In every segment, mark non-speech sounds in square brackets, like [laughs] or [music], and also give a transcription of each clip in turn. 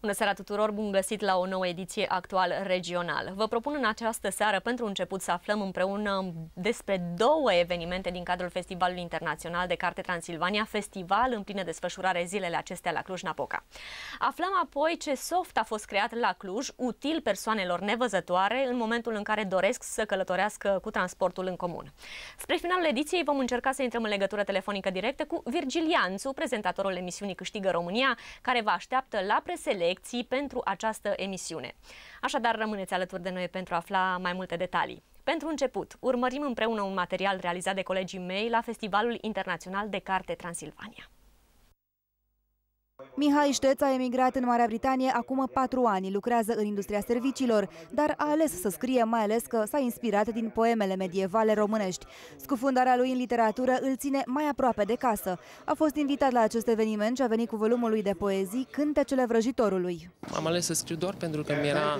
Bună seara tuturor, bun găsit la o nouă ediție actual regional. Vă propun în această seară, pentru început, să aflăm împreună despre două evenimente din cadrul Festivalului Internațional de Carte Transilvania, festival în plină desfășurare zilele acestea la Cluj-Napoca. Aflăm apoi ce soft a fost creat la Cluj, util persoanelor nevăzătoare în momentul în care doresc să călătorească cu transportul în comun. Spre finalul ediției vom încerca să intrăm în legătură telefonică directă cu Virgil Ianțu, prezentatorul emisiunii Câștigă România, care vă așteaptă la presele lecții pentru această emisiune. Așadar, rămâneți alături de noi pentru a afla mai multe detalii. Pentru început, urmărim împreună un material realizat de colegii mei la Festivalul Internațional de Carte Transilvania. Mihai Șteț a emigrat în Marea Britanie acum patru ani, lucrează în industria serviciilor, dar a ales să scrie mai ales că s-a inspirat din poemele medievale românești. Scufundarea lui în literatură îl ține mai aproape de casă. A fost invitat la acest eveniment și a venit cu volumul lui de poezii Cântecele vrăjitorului. Am ales să scriu doar pentru că mi-era,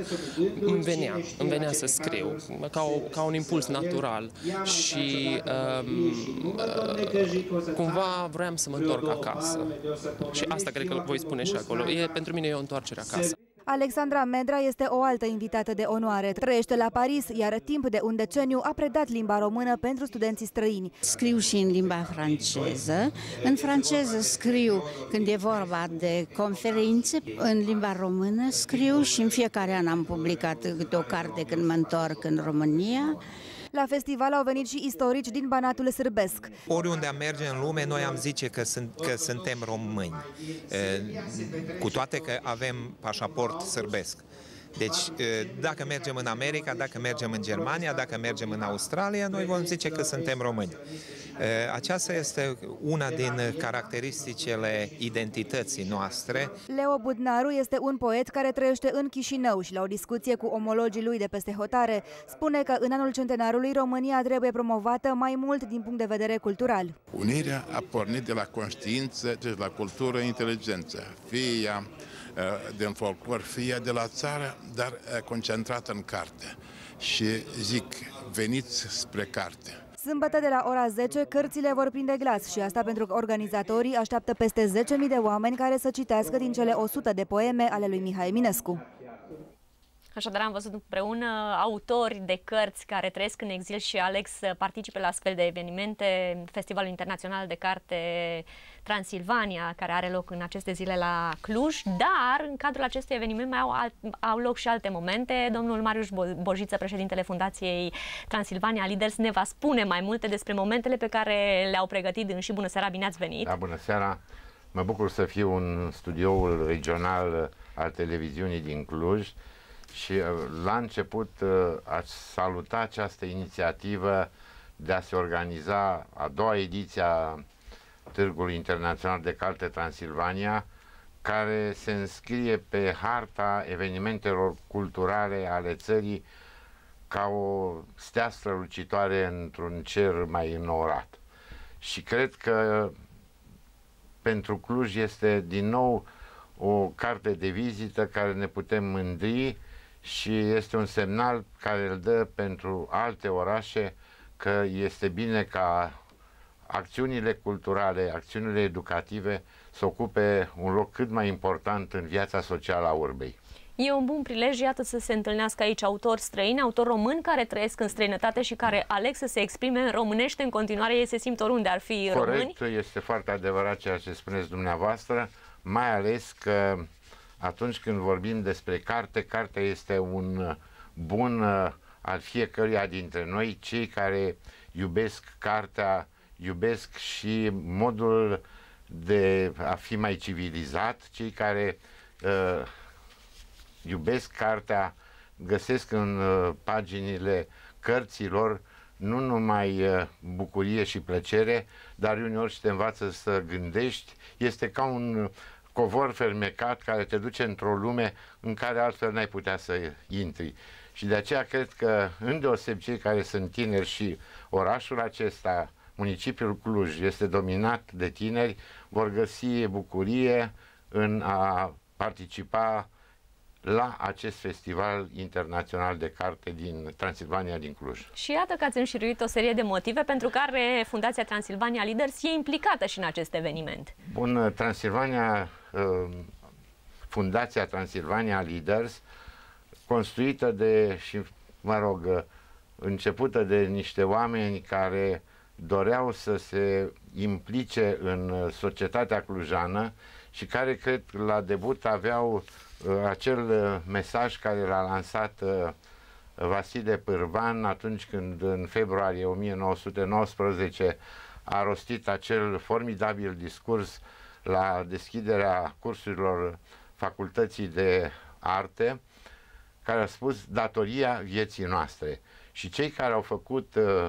îmi venea, îmi venea să scriu, ca, o, ca un impuls natural și um, uh, cumva vroiam să mă întorc acasă. Și asta cred că voi spune și acolo. E, pentru mine e o întoarcere acasă. Alexandra Medra este o altă invitată de onoare. Trăiește la Paris, iar timp de un deceniu a predat limba română pentru studenții străini. Scriu și în limba franceză. În franceză scriu când e vorba de conferințe, în limba română scriu și în fiecare an am publicat câte o carte când mă întorc în România. La festival au venit și istorici din Banatul Sârbesc. Oriunde am merge în lume, noi am zice că, sunt, că suntem români, cu toate că avem pașaport sârbesc. Deci, dacă mergem în America, dacă mergem în Germania, dacă mergem în Australia, noi vom zice că suntem români. Aceasta este una din caracteristicile identității noastre. Leo Budnaru este un poet care trăiește în Chișinău și la o discuție cu omologii lui de peste hotare spune că în anul centenarului România trebuie promovată mai mult din punct de vedere cultural. Unirea a pornit de la conștiință, de la cultură, inteligență, fie ea din folclor, fie de la țară, dar concentrată în carte. Și zic, veniți spre carte. Sâmbătă de la ora 10, cărțile vor prinde glas și asta pentru că organizatorii așteaptă peste 10.000 de oameni care să citească din cele 100 de poeme ale lui Mihai Eminescu. Așadar am văzut împreună autori de cărți care trăiesc în exil și Alex participe la astfel de evenimente, Festivalul Internațional de Carte Transilvania, care are loc în aceste zile la Cluj, dar în cadrul acestui eveniment mai au, alt, au loc și alte momente. Domnul Marius Bojiță, președintele Fundației Transilvania Leaders, ne va spune mai multe despre momentele pe care le-au pregătit în și bună seara, bine ați venit! Da, bună seara! Mă bucur să fiu în studioul regional al televiziunii din Cluj și uh, la început uh, aș saluta această inițiativă de a se organiza a doua ediție a Târgului Internațional de Carte Transilvania, care se înscrie pe harta evenimentelor culturale ale țării ca o stea strălucitoare într-un cer mai înorat. Și cred că pentru Cluj este din nou o carte de vizită care ne putem mândri și este un semnal care îl dă pentru alte orașe că este bine ca acțiunile culturale, acțiunile educative să ocupe un loc cât mai important în viața socială a urbei. E un bun prilej, iată, să se întâlnească aici autori străini, autori români care trăiesc în străinătate și care aleg să se exprime în românește în continuare, ei se simt oriunde ar fi Corect, români. este foarte adevărat ceea ce spuneți dumneavoastră, mai ales că atunci când vorbim despre carte, cartea este un bun uh, al fiecăruia dintre noi, cei care iubesc cartea, iubesc și modul de a fi mai civilizat, cei care uh, iubesc cartea, găsesc în uh, paginile cărților nu numai uh, bucurie și plăcere, dar uneori și te învață să gândești. Este ca un covor fermecat care te duce într-o lume în care altfel n-ai putea să intri. Și de aceea cred că, îndeoseb cei care sunt tineri și orașul acesta, municipiul Cluj, este dominat de tineri, vor găsi bucurie în a participa la acest festival internațional de carte din Transilvania, din Cluj. Și iată că ați înșiruit o serie de motive pentru care Fundația Transilvania Leaders e implicată și în acest eveniment. Bun, Transilvania uh, Fundația Transilvania Leaders, construită de, și mă rog, începută de niște oameni care doreau să se implice în societatea clujană și care, cred, la debut aveau uh, acel uh, mesaj care l-a lansat uh, Vasile Pârvan atunci când în februarie 1919 a rostit acel formidabil discurs la deschiderea cursurilor facultății de arte, care a spus datoria vieții noastre. Și cei care au făcut uh,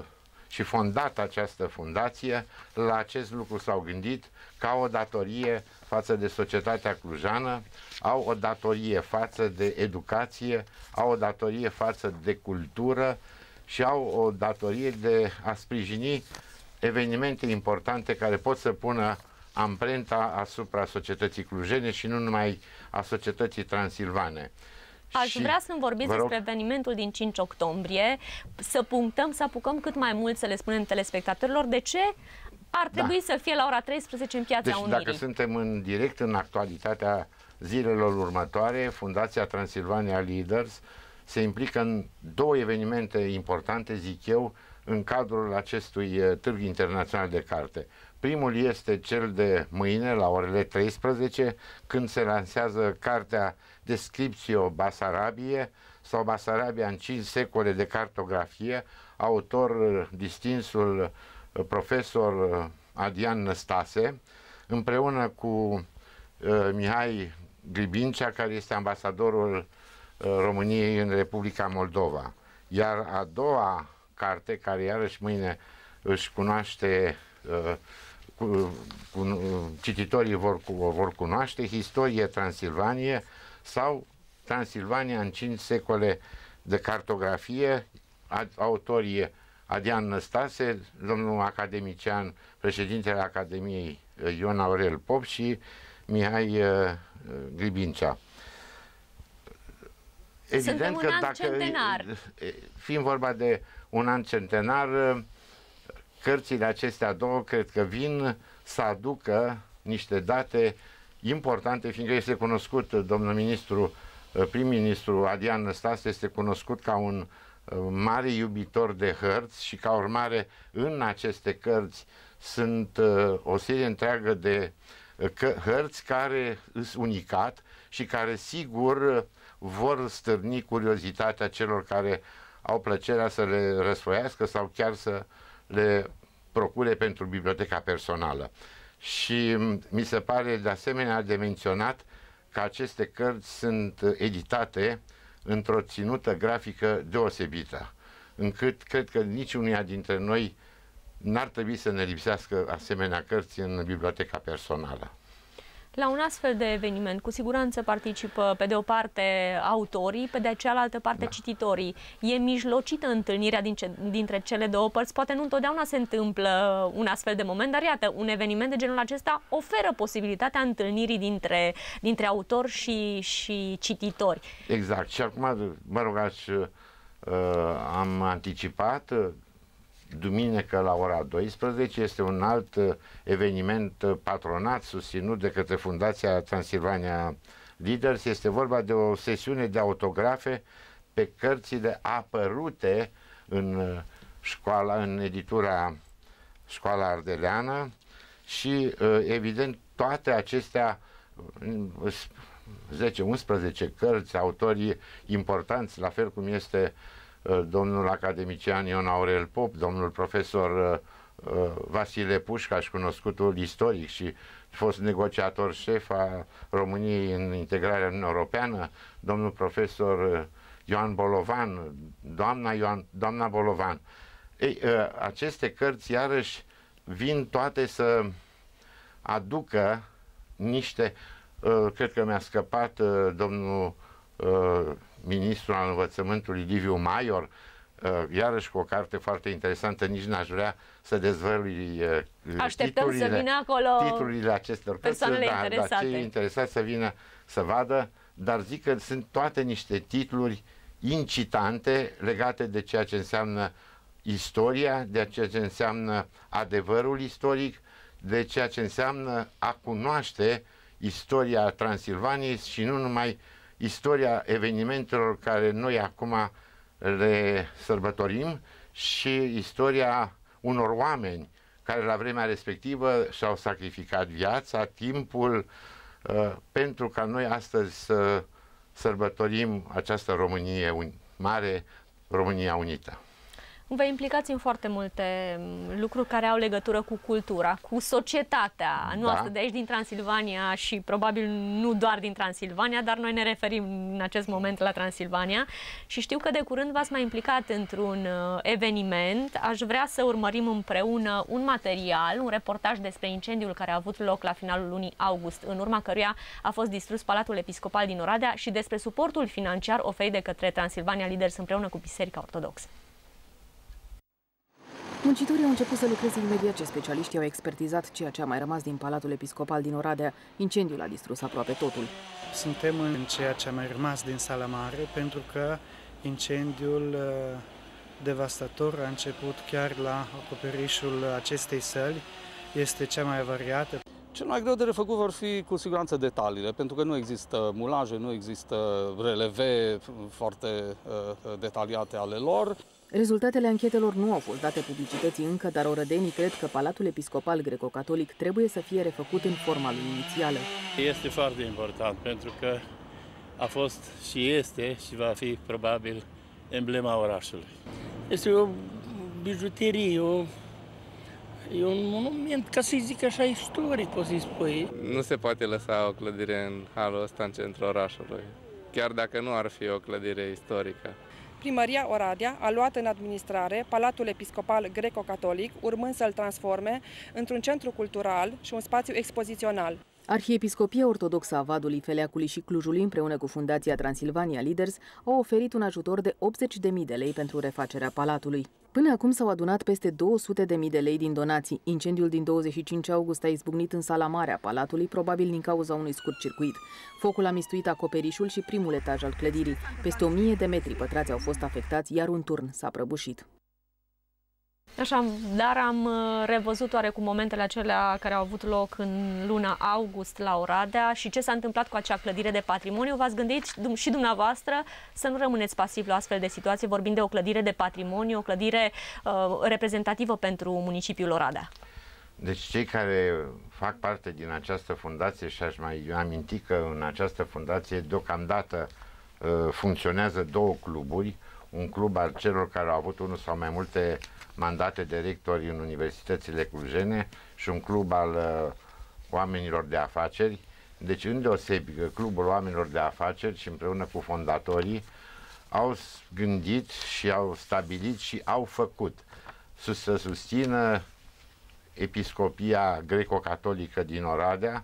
și fondat această fundație, la acest lucru s-au gândit ca o datorie față de societatea clujană, au o datorie față de educație, au o datorie față de cultură și au o datorie de a sprijini evenimente importante care pot să pună amprenta asupra societății clujene și nu numai a societății transilvane. Aș și, vrea să-mi vorbiți despre evenimentul din 5 octombrie, să punctăm, să apucăm cât mai mult să le spunem telespectatorilor de ce ar da. trebui da. să fie la ora 13 în Piața deci, Unirii. dacă suntem în direct în actualitatea zilelor următoare, Fundația Transilvania Leaders se implică în două evenimente importante, zic eu, în cadrul acestui eh, târg internațional de carte. Primul este cel de mâine, la orele 13, când se lansează cartea Descriptio Basarabie sau Basarabia în 5 secole de cartografie, autor distinsul uh, profesor uh, Adian Năstase, împreună cu uh, Mihai Gribincea, care este ambasadorul uh, României în Republica Moldova. Iar a doua carte, care iarăși mâine își cunoaște uh, cu, cu, cititorii vor, vor cunoaște, Istorie Transilvanie sau Transilvania în 5 secole de cartografie, autorie Adian Năstase, domnul academician, președintele Academiei Ion Aurel Pop și Mihai uh, Gribincea. Evident că dacă, centenar. fiind vorba de un an centenar, cărțile acestea două cred că vin să aducă niște date importante, fiindcă este cunoscut, domnul ministru, prim-ministru Adian Năstase este cunoscut ca un uh, mare iubitor de hărți și ca urmare în aceste cărți sunt uh, o serie întreagă de uh, hărți care sunt unicat și care sigur vor stârni curiozitatea celor care au plăcerea să le răsfoiască sau chiar să le procure pentru biblioteca personală. Și mi se pare de asemenea de menționat că aceste cărți sunt editate într-o ținută grafică deosebită, încât cred că niciunia dintre noi n-ar trebui să ne lipsească asemenea cărți în biblioteca personală. La un astfel de eveniment, cu siguranță participă pe de o parte autorii, pe de cealaltă parte da. cititorii. E mijlocită întâlnirea din ce, dintre cele două părți. Poate nu întotdeauna se întâmplă un astfel de moment, dar iată, un eveniment de genul acesta oferă posibilitatea întâlnirii dintre, dintre autor și, și cititori. Exact. Și acum, mă rog, aș, uh, am anticipat duminică la ora 12 este un alt uh, eveniment uh, patronat susținut de către Fundația Transilvania Leaders. Este vorba de o sesiune de autografe pe cărțile apărute în uh, școala, în editura Școala Ardeleană și evident toate acestea 10-11 cărți, autorii importanți, la fel cum este Uh, domnul academician Ion Aurel Pop, domnul profesor uh, uh, Vasile Pușcaș, cunoscutul istoric și fost negociator șef a României în integrarea în Europeană, domnul profesor Ioan Bolovan, doamna, Ioan, doamna Bolovan. Ei, aceste cărți iarăși vin toate să aducă niște, cred că mi-a scăpat domnul ministru al învățământului Liviu Maior, uh, iarăși cu o carte foarte interesantă, nici n-aș vrea să dezvălui uh, Așteptăm să vină acolo titlurile acestor persoane da, interesate. Da, cei interesați să vină să vadă, dar zic că sunt toate niște titluri incitante legate de ceea ce înseamnă istoria, de ceea ce înseamnă adevărul istoric, de ceea ce înseamnă a cunoaște istoria Transilvaniei și nu numai istoria evenimentelor care noi acum le sărbătorim și istoria unor oameni care la vremea respectivă și-au sacrificat viața, timpul, uh, pentru ca noi astăzi să sărbătorim această Românie mare, România unită. Vă implicați în foarte multe mm, lucruri care au legătură cu cultura, cu societatea da. noastră de aici din Transilvania și probabil nu doar din Transilvania, dar noi ne referim în acest moment la Transilvania și știu că de curând v-ați mai implicat într-un uh, eveniment. Aș vrea să urmărim împreună un material, un reportaj despre incendiul care a avut loc la finalul lunii august, în urma căruia a fost distrus Palatul Episcopal din Oradea și despre suportul financiar oferit de către Transilvania Leaders împreună cu Biserica Ortodoxă. Muncitorii au început să lucreze imediat ce specialiștii au expertizat ceea ce a mai rămas din Palatul Episcopal din Oradea. Incendiul a distrus aproape totul. Suntem în ceea ce a mai rămas din sala mare pentru că incendiul uh, devastator a început chiar la acoperișul acestei săli. Este cea mai variată. Cel mai greu de refăcut vor fi cu siguranță detaliile, pentru că nu există mulaje, nu există releve foarte uh, detaliate ale lor. Rezultatele anchetelor nu au fost date publicității încă, dar orădenii cred că Palatul Episcopal Greco-Catolic trebuie să fie refăcut în forma lui inițială. Este foarte important pentru că a fost și este și va fi probabil emblema orașului. Este o bijuterie, o, e un monument, ca să zic așa, istoric, poți să spui. Nu se poate lăsa o clădire în halul ăsta în centrul orașului, chiar dacă nu ar fi o clădire istorică. Primăria Oradea a luat în administrare Palatul Episcopal Greco-Catolic, urmând să-l transforme într-un centru cultural și un spațiu expozițional. Arhiepiscopia Ortodoxă a Vadului, Feleacului și Clujului, împreună cu Fundația Transilvania Leaders, au oferit un ajutor de 80.000 de lei pentru refacerea palatului. Până acum s-au adunat peste 200.000 de lei din donații. Incendiul din 25 august a izbucnit în sala mare a palatului, probabil din cauza unui scurt circuit. Focul a mistuit acoperișul și primul etaj al clădirii. Peste 1000 de metri pătrați au fost afectați, iar un turn s-a prăbușit. Așa, dar am uh, revăzut oarecum momentele acelea care au avut loc în luna august la Oradea și ce s-a întâmplat cu acea clădire de patrimoniu. V-ați gândit și dumneavoastră să nu rămâneți pasiv la astfel de situație, vorbind de o clădire de patrimoniu, o clădire uh, reprezentativă pentru municipiul Oradea. Deci cei care fac parte din această fundație și aș mai aminti că în această fundație deocamdată uh, funcționează două cluburi, un club al celor care au avut unul sau mai multe mandate de rectori în universitățile clujene și un club al uh, oamenilor de afaceri. Deci, îndeosebi, clubul oamenilor de afaceri și împreună cu fondatorii au gândit și au stabilit și au făcut să susțină Episcopia Greco-Catolică din Oradea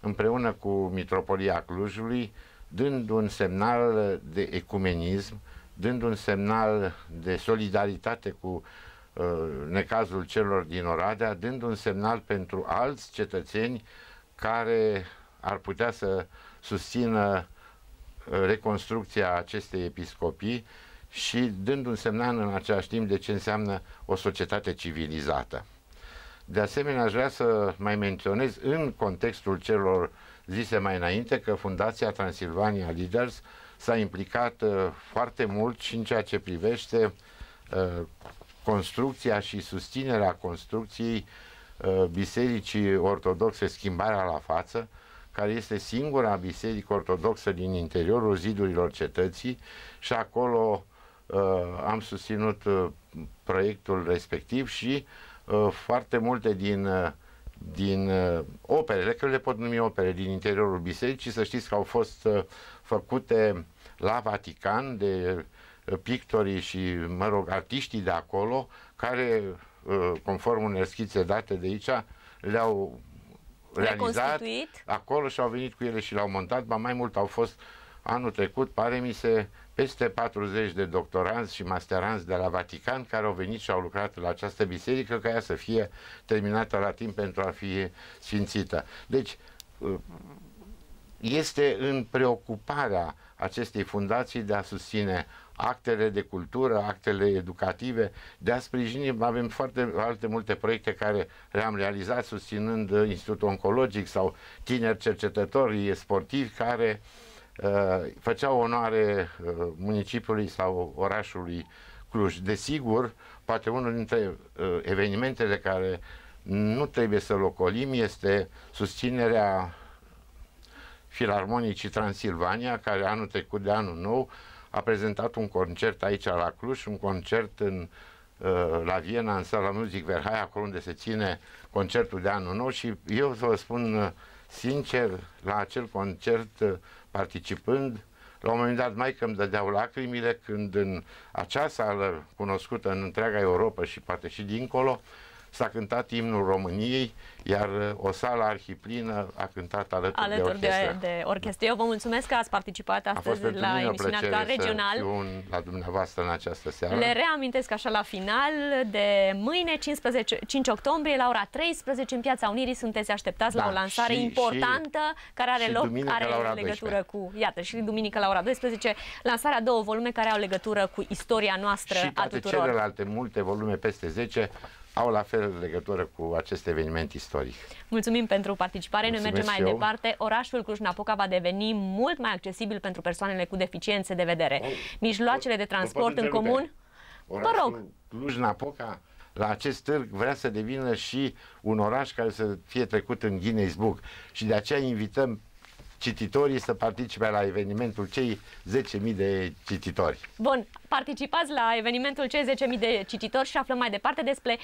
împreună cu Mitropolia Clujului, dând un semnal de ecumenism, dând un semnal de solidaritate cu uh, necazul celor din Oradea, dând un semnal pentru alți cetățeni care ar putea să susțină uh, reconstrucția acestei episcopii și dând un semnal în același timp de ce înseamnă o societate civilizată. De asemenea, aș vrea să mai menționez în contextul celor zise mai înainte că Fundația Transilvania Leaders s-a implicat uh, foarte mult și în ceea ce privește uh, construcția și susținerea construcției uh, Bisericii Ortodoxe Schimbarea la față, care este singura biserică ortodoxă din interiorul zidurilor cetății și acolo uh, am susținut uh, proiectul respectiv și uh, foarte multe din uh, din uh, operele, că le pot numi opere din interiorul bisericii, să știți că au fost uh, făcute la Vatican de uh, pictorii și, mă rog, artiștii de acolo, care, uh, conform unei schițe date de aici, le-au realizat. Acolo și au venit cu ele și le-au montat, ba mai mult au fost anul trecut, pare mi se, peste 40 de doctoranți și masteranți de la Vatican care au venit și au lucrat la această biserică ca ea să fie terminată la timp pentru a fi sfințită. Deci, uh, este în preocuparea acestei fundații de a susține actele de cultură, actele educative, de a sprijini, avem foarte alte multe proiecte care le-am realizat susținând Institutul Oncologic sau tineri cercetători sportivi care uh, făceau onoare uh, municipiului sau orașului Cluj. Desigur, poate unul dintre uh, evenimentele care nu trebuie să-l ocolim este susținerea Filarmonicii Transilvania, care anul trecut de anul nou a prezentat un concert aici la Cluj, un concert în, uh, la Viena, în sala Music Verhai, acolo unde se ține concertul de anul nou și eu să vă spun uh, sincer, la acel concert uh, participând, la un moment dat mai că îmi dădeau lacrimile când în acea sală cunoscută în întreaga Europa și poate și dincolo, s-a cântat imnul României, iar uh, o sală arhiplină a cântat alături, alături de orchestră. De, de orchestră. Eu vă mulțumesc că ați participat astăzi la emisiunea actual regional. Să fiu la dumneavoastră în această seară. Le reamintesc așa la final de mâine, 15, 5 octombrie, la ora 13, în Piața Unirii, sunteți așteptați da, la o lansare și, importantă și, care are loc, are legătură 12. cu, iată, și duminică la ora 12, lansarea două volume care au legătură cu istoria noastră și a tuturor. Și celelalte multe volume peste 10 au la fel legătură cu acest eveniment istoric. Mulțumim pentru participare. Mulțumesc Noi mergem mai eu. departe. Orașul Cluj-Napoca va deveni mult mai accesibil pentru persoanele cu deficiențe de vedere. Oh. Mijloacele de transport în comun. Vă rog. Cluj-Napoca la acest târg vrea să devină și un oraș care să fie trecut în Guinness Book și de aceea invităm cititorii să participe la evenimentul cei 10.000 de cititori. Bun, participați la evenimentul cei 10.000 de cititori și aflăm mai departe despre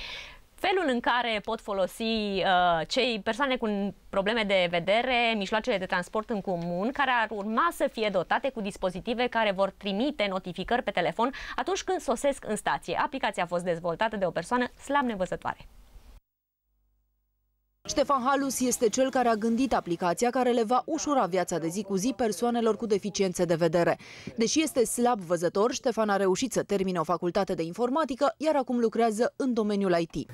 felul în care pot folosi uh, cei persoane cu probleme de vedere mijloacele de transport în comun, care ar urma să fie dotate cu dispozitive care vor trimite notificări pe telefon atunci când sosesc în stație. Aplicația a fost dezvoltată de o persoană slab nevăzătoare. Ștefan Halus este cel care a gândit aplicația care le va ușura viața de zi cu zi persoanelor cu deficiențe de vedere. Deși este slab văzător, Ștefan a reușit să termine o facultate de informatică, iar acum lucrează în domeniul IT.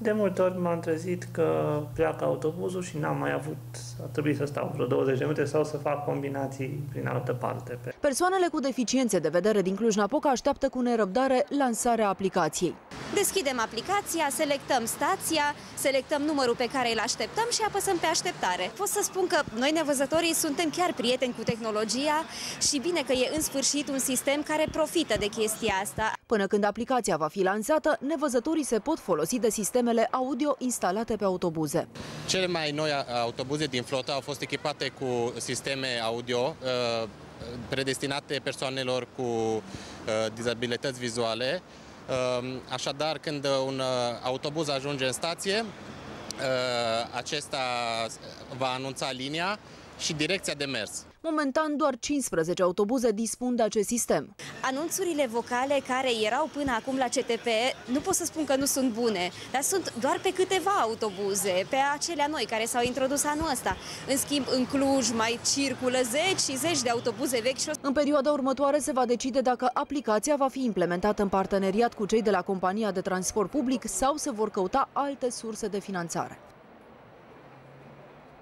De multe ori m-am trezit că pleacă autobuzul și n-am mai avut, a trebuit să stau vreo 20 de minute sau să fac combinații prin altă parte. Persoanele cu deficiențe de vedere din Cluj-Napoca așteaptă cu nerăbdare lansarea aplicației. Deschidem aplicația, selectăm stația, selectăm numărul pe care îl așteptăm și apăsăm pe așteptare. Pot să spun că noi nevăzătorii suntem chiar prieteni cu tehnologia și bine că e în sfârșit un sistem care profită de chestia asta. Până când aplicația va fi lansată, nevăzătorii se pot folosi de sistemele audio instalate pe autobuze. Cele mai noi autobuze din flotă au fost echipate cu sisteme audio uh, predestinate persoanelor cu uh, dizabilități vizuale. Uh, așadar, când un autobuz ajunge în stație, acesta va anunța linia și direcția de mers. Momentan, doar 15 autobuze dispun de acest sistem. Anunțurile vocale care erau până acum la CTP, nu pot să spun că nu sunt bune, dar sunt doar pe câteva autobuze, pe acelea noi care s-au introdus anul ăsta. În schimb, în Cluj mai circulă zeci și zeci de autobuze vechi. Și În perioada următoare se va decide dacă aplicația va fi implementată în parteneriat cu cei de la compania de transport public sau se vor căuta alte surse de finanțare.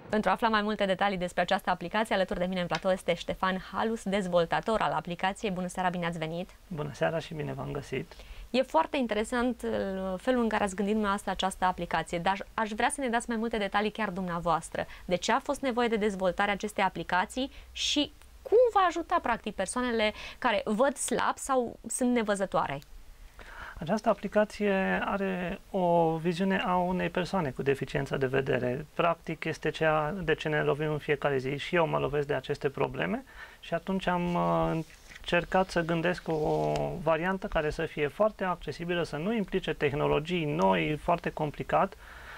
Pentru a afla mai multe detalii despre această aplicație, alături de mine în platou este Ștefan Halus, dezvoltator al aplicației. Bună seara, bine ați venit! Bună seara și bine v-am găsit! E foarte interesant uh, felul în care ați gândit dumneavoastră această aplicație, dar aș vrea să ne dați mai multe detalii chiar dumneavoastră. De ce a fost nevoie de dezvoltarea acestei aplicații și cum va ajuta practic persoanele care văd slab sau sunt nevăzătoare? Această aplicație are o viziune a unei persoane cu deficiență de vedere. Practic este ceea de ce ne lovim în fiecare zi și eu mă lovesc de aceste probleme și atunci am uh, încercat să gândesc o variantă care să fie foarte accesibilă, să nu implice tehnologii noi, foarte complicat.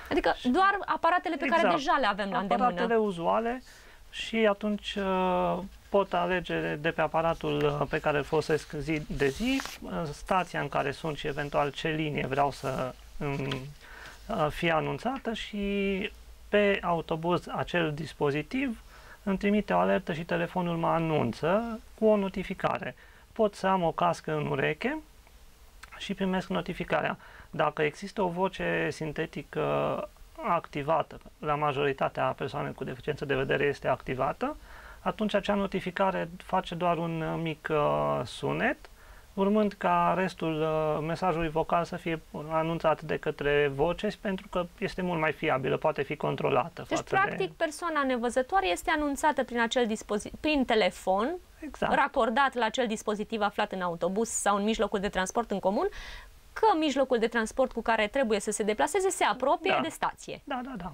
Adică doar aparatele pe exact, care deja le avem la îndemână. Aparatele uzuale și atunci uh, pot alege de pe aparatul pe care îl folosesc zi de zi, stația în care sunt și eventual ce linie vreau să fie anunțată și pe autobuz acel dispozitiv îmi trimite o alertă și telefonul mă anunță cu o notificare. Pot să am o cască în ureche și primesc notificarea. Dacă există o voce sintetică activată, la majoritatea persoanelor cu deficiență de vedere este activată, atunci acea notificare face doar un mic uh, sunet urmând ca restul uh, mesajului vocal să fie anunțat de către voce, pentru că este mult mai fiabilă, poate fi controlată. Deci, practic, de... persoana nevăzătoare este anunțată prin acel dispozitiv, prin telefon, exact. racordat la acel dispozitiv aflat în autobuz sau în mijlocul de transport în comun, că mijlocul de transport cu care trebuie să se deplaseze se apropie da. de stație. Da, da, da.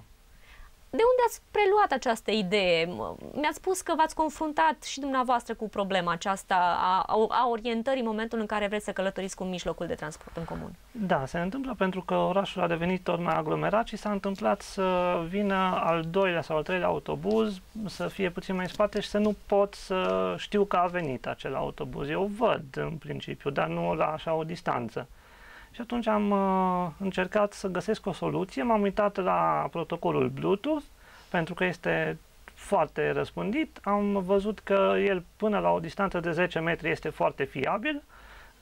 De unde ați preluat această idee? Mi-ați spus că v-ați confruntat și dumneavoastră cu problema aceasta a, a orientării în momentul în care vreți să călătoriți cu mijlocul de transport în comun. Da, se întâmplă pentru că orașul a devenit tot mai aglomerat și s-a întâmplat să vină al doilea sau al treilea autobuz, să fie puțin mai în spate și să nu pot să știu că a venit acel autobuz. Eu văd în principiu, dar nu la așa o distanță. Și atunci am uh, încercat să găsesc o soluție, m-am uitat la protocolul Bluetooth, pentru că este foarte răspândit, am văzut că el până la o distanță de 10 metri este foarte fiabil,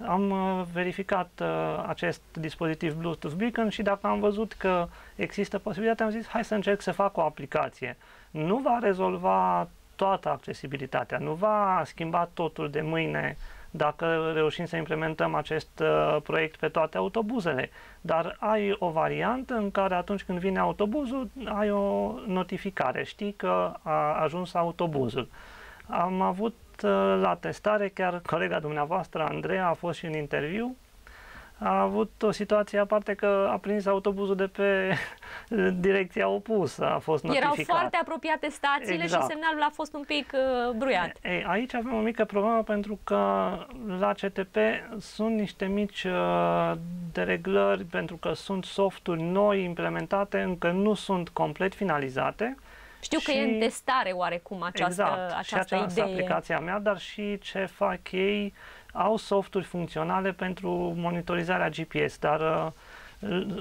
am uh, verificat uh, acest dispozitiv Bluetooth Beacon și dacă am văzut că există posibilitatea, am zis hai să încerc să fac o aplicație. Nu va rezolva toată accesibilitatea, nu va schimba totul de mâine dacă reușim să implementăm acest uh, proiect pe toate autobuzele. Dar ai o variantă în care atunci când vine autobuzul, ai o notificare, știi că a ajuns autobuzul. Am avut uh, la testare, chiar colega dumneavoastră, Andreea, a fost și în interviu, a avut o situație aparte că a prins autobuzul de pe [laughs] direcția opusă, a fost notificat. Erau foarte apropiate stațiile exact. și semnalul a fost un pic uh, bruiat. Ei, aici avem o mică problemă pentru că la CTP sunt niște mici uh, dereglări pentru că sunt softuri noi implementate, încă nu sunt complet finalizate. Știu și... că e în testare oarecum această, exact. această și această idee. aplicația mea, dar și ce fac ei au softuri funcționale pentru monitorizarea GPS, dar uh,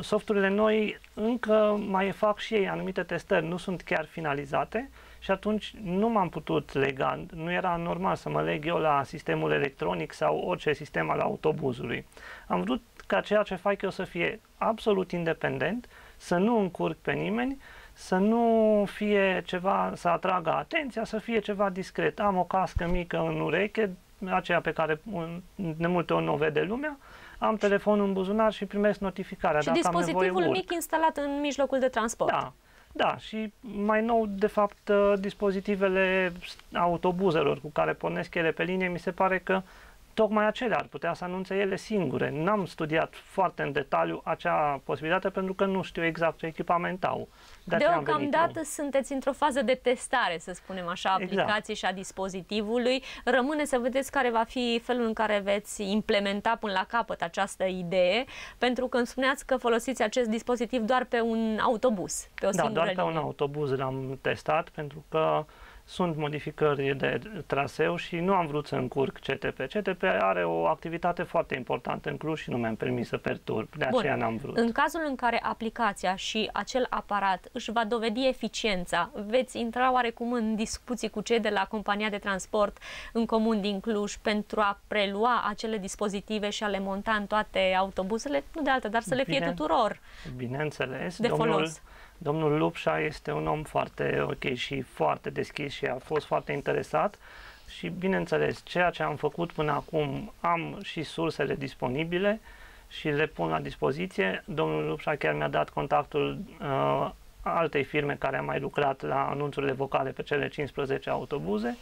softurile noi încă mai fac și ei anumite testări, nu sunt chiar finalizate și atunci nu m-am putut lega, nu era normal să mă leg eu la sistemul electronic sau orice sistem al autobuzului. Am vrut ca ceea ce fac eu să fie absolut independent, să nu încurc pe nimeni, să nu fie ceva, să atragă atenția, să fie ceva discret. Am o cască mică în ureche, aceea pe care de multe ori nu o vede lumea, am telefonul în buzunar și primesc notificarea. Și dacă dispozitivul am nevoie, mic instalat în mijlocul de transport. Da, da, și mai nou, de fapt, uh, dispozitivele autobuzelor cu care pornesc ele pe linie, mi se pare că tocmai acelea ar putea să anunțe ele singure. N-am studiat foarte în detaliu acea posibilitate pentru că nu știu exact ce echipament au. De Deocamdată sunteți într-o fază de testare, să spunem așa, aplicației exact. și a dispozitivului. Rămâne să vedeți care va fi felul în care veți implementa până la capăt această idee, pentru că îmi spuneați că folosiți acest dispozitiv doar pe un autobuz, pe o da, singură doar linie. pe un autobuz l-am testat, pentru că sunt modificări de traseu și nu am vrut să încurc CTP. CTP are o activitate foarte importantă în Cluj și nu mi-am permis să perturb, de Bun. aceea n-am vrut. În cazul în care aplicația și acel aparat își va dovedi eficiența, veți intra oarecum în discuții cu cei de la compania de transport în comun din Cluj pentru a prelua acele dispozitive și a le monta în toate autobuzele, nu de altă, dar să le fie Bine, tuturor Bineînțeles. de domnul, folos. Domnul Lupșa este un om foarte ok și foarte deschis și a fost foarte interesat și bineînțeles, ceea ce am făcut până acum, am și sursele disponibile și le pun la dispoziție. Domnul Lupșa chiar mi-a dat contactul uh, altei firme care a mai lucrat la anunțurile vocale pe cele 15 autobuze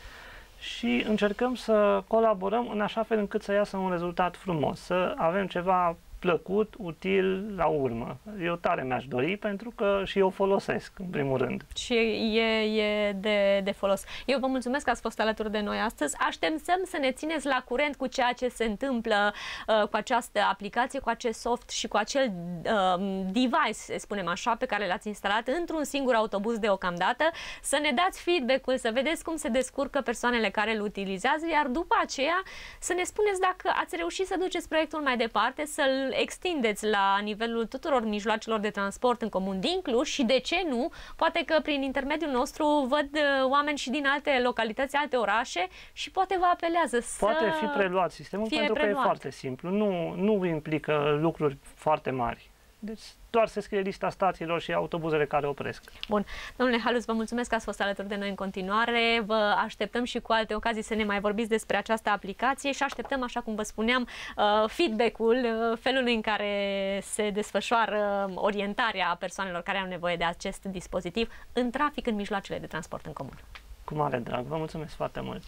și încercăm să colaborăm în așa fel încât să iasă un rezultat frumos, să avem ceva plăcut, util la urmă. Eu tare mi-aș dori pentru că și eu folosesc, în primul rând. Și e, e de, de folos. Eu vă mulțumesc că ați fost alături de noi astăzi. Așteptăm să ne țineți la curent cu ceea ce se întâmplă uh, cu această aplicație, cu acest soft și cu acel uh, device, spunem așa, pe care l-ați instalat într-un singur autobuz deocamdată. Să ne dați feedback-ul, să vedeți cum se descurcă persoanele care îl utilizează, iar după aceea să ne spuneți dacă ați reușit să duceți proiectul mai departe, să-l extindeți la nivelul tuturor mijloacelor de transport în comun din Cluj și de ce nu, poate că prin intermediul nostru văd uh, oameni și din alte localități, alte orașe și poate vă apelează să Poate fi preluat sistemul fie pentru preluat. că e foarte simplu. Nu, nu implică lucruri foarte mari. Deci doar se scrie lista stațiilor și autobuzele care opresc. Bun. Domnule Halus, vă mulțumesc că ați fost alături de noi în continuare. Vă așteptăm și cu alte ocazii să ne mai vorbiți despre această aplicație și așteptăm, așa cum vă spuneam, uh, feedback-ul, uh, felul în care se desfășoară orientarea persoanelor care au nevoie de acest dispozitiv în trafic în mijloacele de transport în comun. Cu mare drag. Vă mulțumesc foarte mult.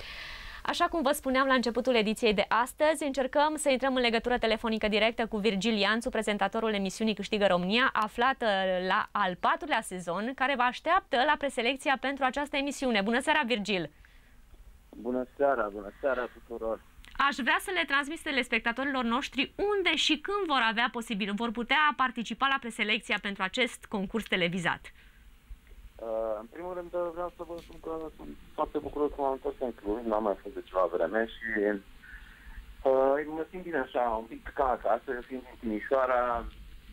Așa cum vă spuneam la începutul ediției de astăzi, încercăm să intrăm în legătură telefonică directă cu Virgil Ianțu, prezentatorul emisiunii Câștigă România, aflată la al patrulea sezon, care vă așteaptă la preselecția pentru această emisiune. Bună seara, Virgil! Bună seara, bună seara tuturor! Aș vrea să le transmit telespectatorilor noștri unde și când vor avea posibil, vor putea participa la preselecția pentru acest concurs televizat. Uh, în primul rând vreau să vă spun că sunt foarte bucuros că m-am întors în Cluj, n-am mai fost de ceva vreme și uh, mă simt bine așa, un pic ca acasă, fiind din Timișoara,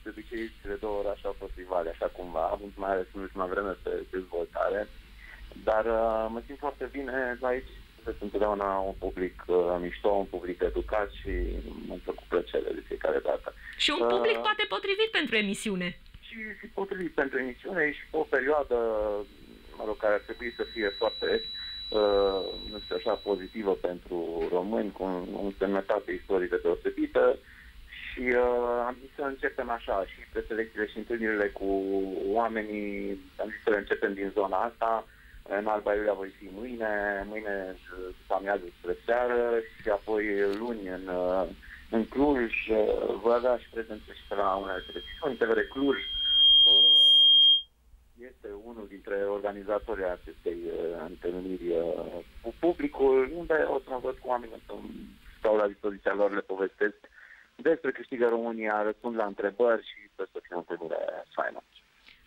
de obicei cele două orașe au fost rivale, așa cumva, având mai ales în ultima vreme pe dezvoltare, dar uh, mă simt foarte bine aici, sunt întotdeauna un public uh, mișto, un public educat și mă întâlnesc cu plăcere de fiecare dată. Și un public uh, poate potrivit pentru emisiune și, și potrivit pentru emisiune și o perioadă, mă rog, care ar trebui să fie foarte, uh, nu știu așa, pozitivă pentru români, cu un, un semnătate istorică deosebită. Și uh, am zis să începem așa și preselecțiile și întâlnirile cu oamenii, am zis să începem din zona asta, în Alba Iulia voi fi mâine, mâine după amiază spre seară și apoi luni în, uh, în Cluj, uh, voi avea și prezență și pe la unele televiziuni, TVR Cluj, este unul dintre organizatorii acestei uh, întâlniri uh, cu publicul, unde o să mă văd cu oamenii, să stau la dispoziția lor, le povestesc despre câștigă România, răspund la întrebări și sper să fie o întâlnire faină.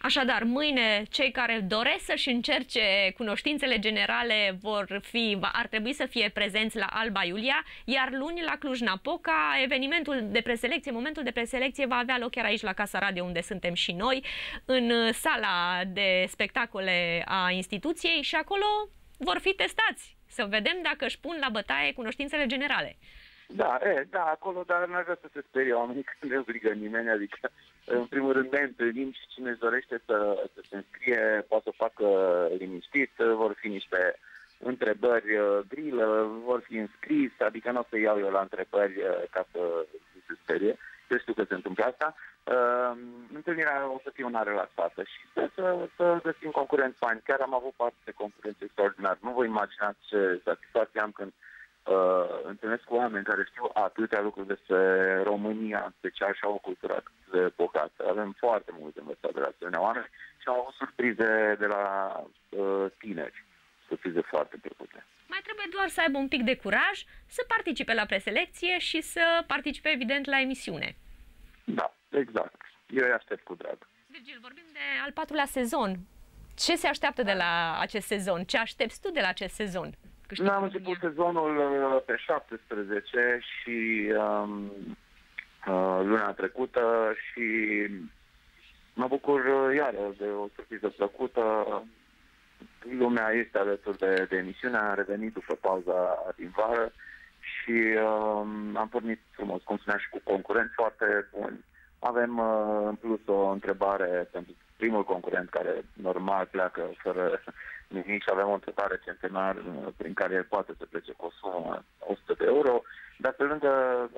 Așadar, mâine cei care doresc să-și încerce cunoștințele generale vor fi, ar trebui să fie prezenți la Alba Iulia, iar luni la Cluj-Napoca, evenimentul de preselecție, momentul de preselecție va avea loc chiar aici la Casa Radio, unde suntem și noi, în sala de spectacole a instituției și acolo vor fi testați, să vedem dacă își pun la bătaie cunoștințele generale. Da, e, da, acolo, dar nu vrea să se sperie oamenii [laughs] când ne obligă nimeni, adică în primul rând ne întâlnim și cine își dorește să, să se înscrie poate să facă liniștit, vor fi niște întrebări uh, grilă, vor fi înscris, adică nu o să iau eu la întrebări uh, ca să se sperie, eu știu că se întâmplă asta. Uh, întâlnirea o să fie una relaxată și să, să, să găsim concurenți fani. Chiar am avut parte de concurență extraordinar. Nu vă imaginați ce satisfacție am când uh, întâlnesc cu oameni care știu atâtea lucruri despre România, în special și au o cultură atât de bogată. Avem foarte multe învățat de la asemenea oameni și au avut surprize de la uh, tineri, surprize foarte plăcute. Mai trebuie doar să aibă un pic de curaj, să participe la preselecție și să participe, evident, la emisiune. Da, exact. Eu îi aștept cu drag. Virgil, vorbim de al patrulea sezon. Ce se așteaptă de la acest sezon? Ce aștepți tu de la acest sezon? Noi am început sezonul uh, pe 17 și um, uh, luna trecută și mă bucur uh, iară de o surpriză plăcută. Lumea este alături de, de emisiune, am revenit după pauza din vară și um, am pornit frumos, cum spuneam, și cu concurenți foarte buni. Avem uh, în plus o întrebare pentru primul concurent care normal pleacă fără nimic și avem o întrebare centenar uh, prin care poate să plece cu o sumă 100 de euro. Dar pe lângă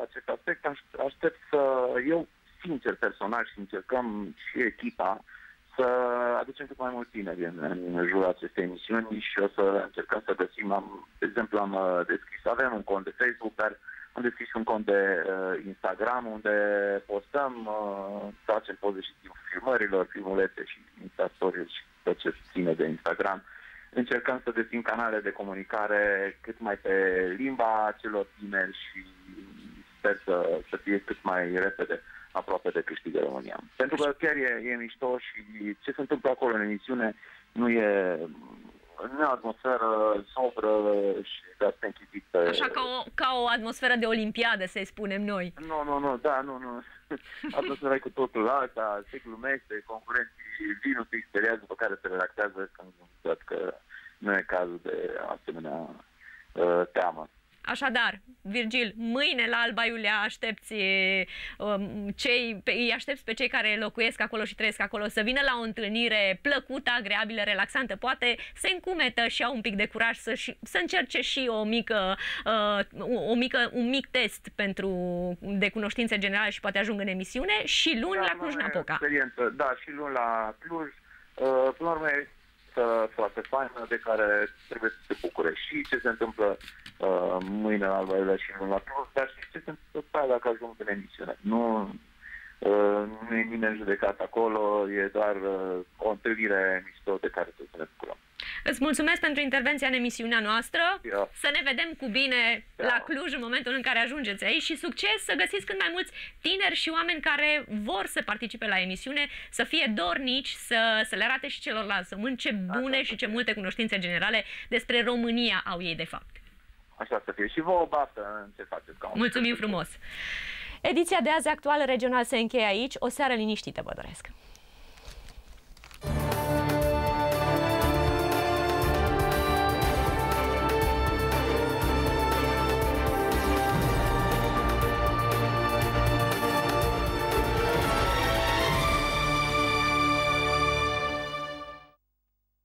acest aspect aștept să eu, sincer, personal și încercăm și echipa să aducem cât mai mulți tineri în, în jurul acestei emisiuni și o să încercăm să găsim, am, de exemplu, am uh, deschis, avem un cont de Facebook, dar am deschis un cont de uh, Instagram unde postăm, uh, facem poze și filmărilor, filmulețe și Insta și tot ce ține de Instagram încercăm să găsim canale de comunicare cât mai pe limba celor tineri și sper să, să fie cât mai repede aproape de câștigă România. Pentru că chiar e, e mișto și ce se întâmplă acolo în emisiune nu e nu e o atmosferă sobră și de asta închizită. Așa ca o, ca o atmosferă de olimpiadă, să-i spunem noi. Nu, nu, nu, da, nu, nu. [laughs] Atmosfera e cu totul alta, se glumește, concurenții vin un pic speriați, după care se relaxează când văd că nu e cazul de asemenea uh, teamă. Așadar, Virgil, mâine la Alba Iulia aștepți um, cei, îi aștepți pe cei care locuiesc acolo și trăiesc acolo să vină la o întâlnire plăcută, agreabilă, relaxantă. Poate se încumetă și au un pic de curaj să, și, să încerce și o mică, uh, o mică, un mic test pentru de cunoștințe generale și poate ajung în emisiune și luni da, la Cluj-Napoca. Da, și luni la Cluj. Uh, până la urmă, viață foarte faină de care trebuie să se bucure. Și ce se întâmplă uh, mâine la Alba și în la Cluj, dar și ce se întâmplă dacă ajung în emisiune. Nu, uh, nu e nimeni judecat acolo, e doar uh, o întâlnire mișto de care trebuie să ne bucurăm. Îți mulțumesc pentru intervenția în emisiunea noastră. Yeah. Să ne vedem cu bine yeah. la Cluj în momentul în care ajungeți aici și succes să găsiți cât mai mulți tineri și oameni care vor să participe la emisiune, să fie dornici, să, să le arate și celorlalți, să mânce bune și ce multe cunoștințe generale despre România au ei de fapt. Așa să fie. Și vă o bată în ce faceți. Mulțumim frumos! Ediția de azi actual regional se încheie aici. O seară liniștită vă doresc!